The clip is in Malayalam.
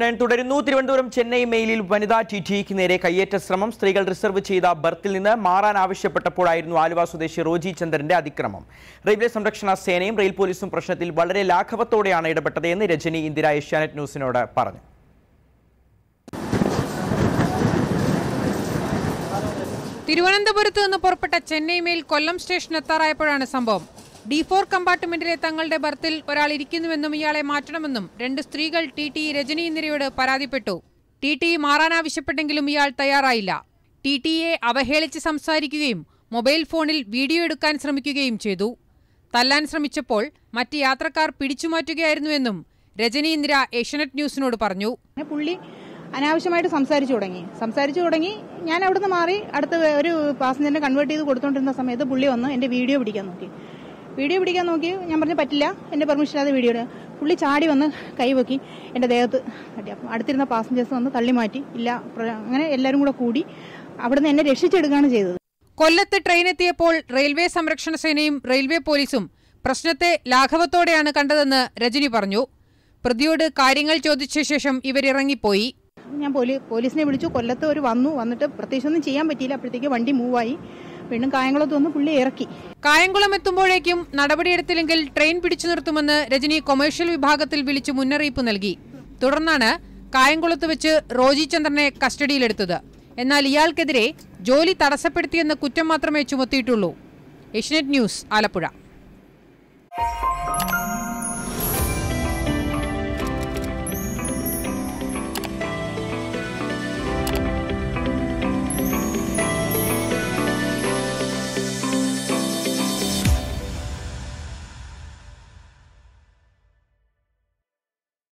നയൻ തുടരുന്നു. തിരുവനന്തപുരം ചെന്നൈ മെയിലിൽ വനിതാ ടി ടിക്ക് നേരെ കയ്യേറ്റ ശ്രമം. സ്ത്രീകൾ റിസർവ് ചെയ്ത ബർത്തിൽ നിന്ന് മാറാൻ ആവശ്യപ്പെട്ടപ്പോഴായിരുന്നു ആലുവ സ്വദേശി റോജി ചന്ദ്രന്റെ അതിക്രമം. റെയിൽവേ സംരക്ഷണ സേനയും റെയിൽ പോലീസും പ്രശ്നത്തിൽ വളരെ ലാഘവത്തോടെയാണ് ഇടപെട്ടത് എന്ന് രജനി ഇന്ദിര ഏഷ്യാനെറ്റ് ന്യൂസിനോട് പറഞ്ഞു. തിരുവനന്തപുരത്ത് നിന്ന് പുറപ്പെട്ട ചെന്നൈ മെയിൽ കൊല്ലം സ്റ്റേഷൻ എത്താറായപ്പോഴാണ് സംഭവം. ഡി ഫോർ കമ്പാർട്ട്മെന്റിലെ തങ്ങളുടെ ബർത്തിൽ ഒരാൾ ഇരിക്കുന്നുവെന്നും ഇയാളെ മാറ്റണമെന്നും രണ്ട് സ്ത്രീകൾ ടി ടി രജനി എന്നിവയോട് പരാതിപ്പെട്ടു. ടി ടി മാറാനാവശ്യപ്പെട്ടെങ്കിലും ഇയാൾ തയ്യാറായില്ല. ടി ടിയെ അവഹേളിച്ച് സംസാരിക്കുകയും മൊബൈൽ ഫോണിൽ വീഡിയോ എടുക്കാൻ ശ്രമിക്കുകയും ചെയ്തു. തല്ലാൻ ശ്രമിച്ചപ്പോൾ മറ്റ് യാത്രക്കാർ പിടിച്ചുമാറ്റുകയായിരുന്നുവെന്നും രജനി ഇന്ദിര ഏഷ്യനെറ്റ് ന്യൂസിനോട് പറഞ്ഞു. പുള്ളി അനാവശ്യമായിട്ട് സംസാരിച്ചു തുടങ്ങി. സംസാരിച്ചു തുടങ്ങി ഞാൻ അവിടുന്ന് മാറി അടുത്ത ഒരു പാസഞ്ചറിനെ കൺവേർട്ട് ചെയ്ത് കൊടുത്തോണ്ടിരുന്ന സമയത്ത് പുള്ളി വന്ന് എന്റെ വീഡിയോ പിടിക്കാൻ നോക്കി. വീഡിയോ പിടിക്കാൻ നോക്കി. ഞാൻ പറഞ്ഞു പറ്റില്ല. എന്റെ പെർമിഷൻ ഇല്ലാതെ വീഡിയോ പുള്ളി ചാടി വന്ന് കൈവക്കി എന്റെ ദേഹത്ത് തട്ടി. അപ്പം അടുത്തിരുന്ന പാസഞ്ചേഴ്സ് വന്ന് തള്ളി മാറ്റി. ഇല്ല അങ്ങനെ എല്ലാവരും കൂടെ കൂടി അവിടുന്ന് എന്നെ രക്ഷിച്ചെടുക്കുകയാണ് ചെയ്തത്. കൊല്ലത്ത് ട്രെയിൻ എത്തിയപ്പോൾ റെയിൽവേ സംരക്ഷണ സേനയും റെയിൽവേ പോലീസും പ്രശ്നത്തെ ലാഘവത്തോടെയാണ് കണ്ടതെന്ന് രജനി പറഞ്ഞു. പ്രതിയോട് കാര്യങ്ങൾ ചോദിച്ച ശേഷം ഇവരിറങ്ങിപ്പോയി ഞാൻ പോലീസിനെ വിളിച്ചു. കൊല്ലത്ത് ഒരു വന്നു. വന്നിട്ട് പ്രത്യേകിച്ചൊന്നും ചെയ്യാൻ പറ്റിയില്ല. അപ്പോഴത്തേക്ക് വണ്ടി മൂവായി വീണ്ടും കായംകുളത്ത് വന്ന് പുള്ളി ഇറക്കി. കായംകുളം എത്തുമ്പോഴേക്കും നടപടിയെടുത്തില്ലെങ്കിൽ ട്രെയിൻ പിടിച്ചു നിർത്തുമെന്ന് രജനി കൊമേഴ്ഷ്യൽ വിഭാഗത്തിൽ വിളിച്ചു മുന്നറിയിപ്പ് നൽകി. തുടർന്നാണ് കായംകുളത്ത് വെച്ച് റോജി ചന്ദ്രനെ കസ്റ്റഡിയിലെടുത്തത്. എന്നാൽ ഇയാൾക്കെതിരെ ജോലി തടസ്സപ്പെടുത്തിയെന്ന കുറ്റം മാത്രമേ ചുമത്തിയിട്ടുള്ളൂ. ഏഷ്യനെറ്റ് ന്യൂസ് ആലപ്പുഴ.